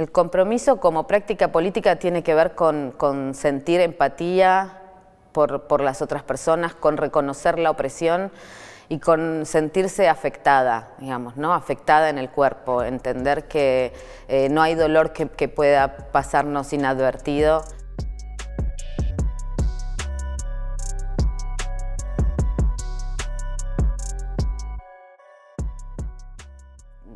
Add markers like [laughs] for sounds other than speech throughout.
El compromiso como práctica política tiene que ver con, sentir empatía por, las otras personas, con reconocer la opresión y con sentirse afectada, digamos, ¿no? afectada en el cuerpo, entender que eh, no hay dolor que, que pueda pasarnos inadvertido.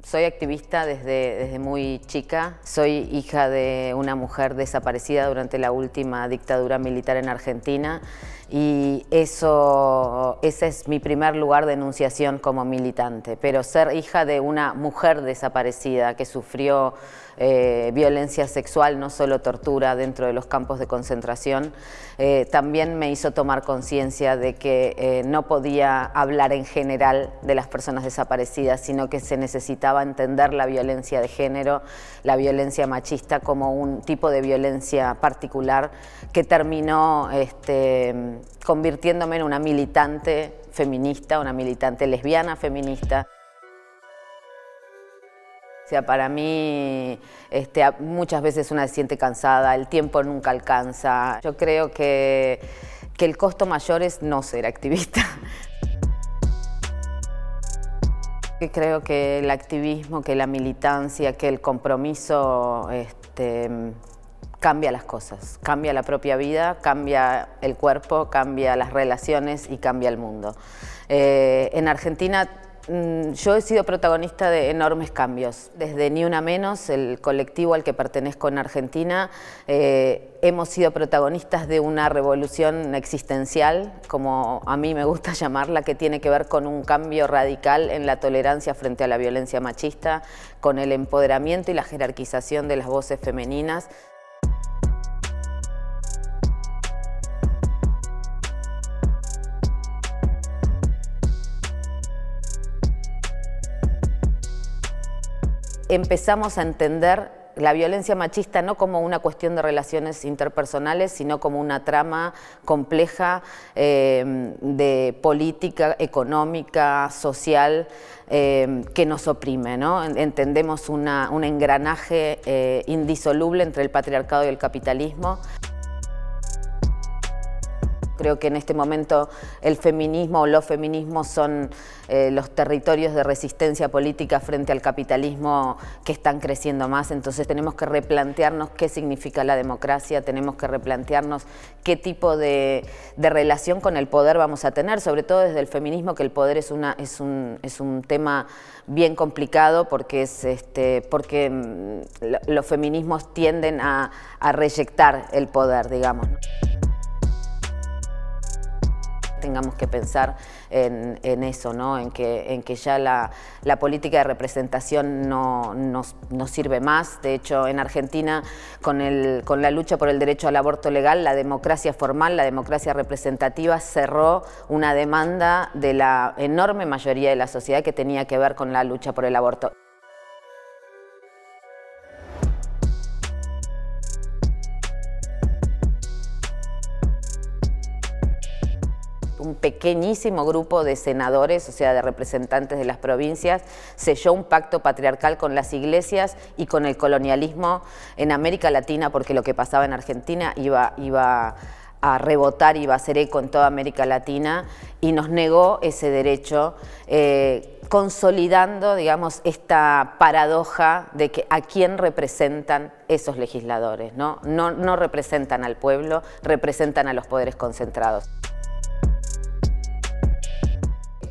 Soy activista desde, desde, muy chica. Soy hija de una mujer desaparecida durante la última dictadura militar en Argentina y eso, ese es mi primer lugar de enunciación como militante. Pero ser hija de una mujer desaparecida que sufrió eh, violencia sexual, no solo tortura dentro de los campos de concentración, eh, también me hizo tomar conciencia de que eh, no podía hablar en general de las personas desaparecidas, sino que se necesitaba entender la violencia de género, la violencia machista como un tipo de violencia particular que terminó este, convirtiéndome en una militante feminista, una militante lesbiana feminista. Sea, para mí este, muchas veces una se siente cansada, el tiempo nunca alcanza. Yo creo que, que el costo mayor es no ser activista. [laughs] Creo que el activismo, que la militancia, que el compromiso este, cambia las cosas, cambia la propia vida, cambia el cuerpo, cambia las relaciones y cambia el mundo. Eh, en Argentina yo he sido protagonista de enormes cambios. Desde Ni Una Menos, el colectivo al que pertenezco en Argentina, eh, hemos sido protagonistas de una revolución existencial, como a mí me gusta [laughs] llamarla, que tiene que ver con un cambio radical en la tolerancia frente a la violencia machista, con el empoderamiento y la jerarquización de las voces femeninas. Empezamos a entender la violencia machista no como una cuestión de relaciones interpersonales, sino como una trama compleja eh, de política económica, social, eh, que nos oprime. ¿no? Entendemos un engranaje eh, indisoluble entre el patriarcado y el capitalismo. Creo que en este momento el feminismo o los feminismos son eh, los territorios de resistencia política frente al capitalismo que están creciendo más, entonces tenemos que replantearnos qué significa la democracia, tenemos que replantearnos qué tipo de, relación con el poder vamos a tener, sobre todo desde el feminismo, que el poder es, una, es, un, es un tema bien complicado porque, es, este, porque mm, los feminismos tienden a, a reyectar el poder, digamos tengamos que pensar en, eso, ¿no? en, que, en que ya la, política de representación no nos, sirve más. De hecho, en Argentina, con, el, con la lucha por el derecho al aborto legal, la democracia formal, la democracia representativa cerró una demanda de la enorme mayoría de la sociedad que tenía que ver con la lucha por el aborto. Pequeñísimo grupo de senadores, o sea, de representantes de las provincias, selló un pacto patriarcal con las iglesias y con el colonialismo en América Latina, porque lo que pasaba en Argentina iba, a rebotar, iba a hacer eco en toda América Latina, y nos negó ese derecho, eh, consolidando, digamos, esta paradoja de que a quién representan esos legisladores. No, no representan al pueblo, representan a los poderes concentrados.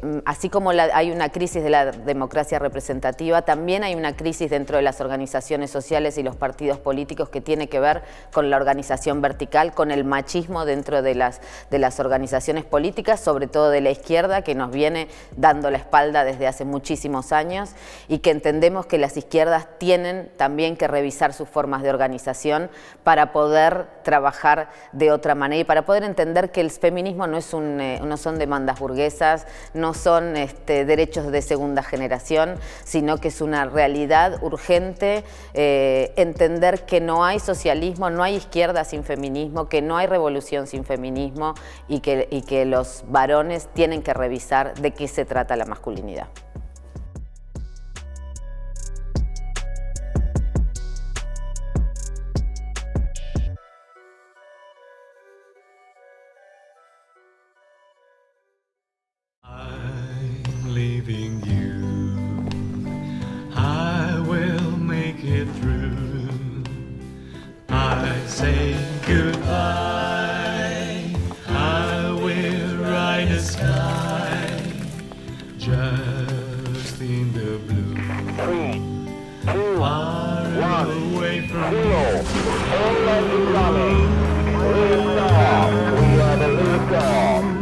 Mm, así como hay una crisis de la democracia representativa, también hay una crisis dentro de las organizaciones sociales y los partidos políticos que tiene que ver con la organización vertical, con el machismo dentro de las, de las organizaciones políticas, sobre todo de la izquierda, que nos viene dando la espalda desde hace muchísimos años y que entendemos que las izquierdas tienen también que revisar sus formas de organización para poder trabajar de otra manera y para poder entender que el feminismo no, es un, eh, no son demandas burguesas, no son este, derechos de segunda generación, sino que es una realidad urgente eh, entender que no hay socialismo, no hay izquierda sin feminismo, que no hay revolución sin feminismo y que los varones tienen que revisar de qué se trata la masculinidad. Goodbye. I will ride the sky just in the blue. All. We have a lift.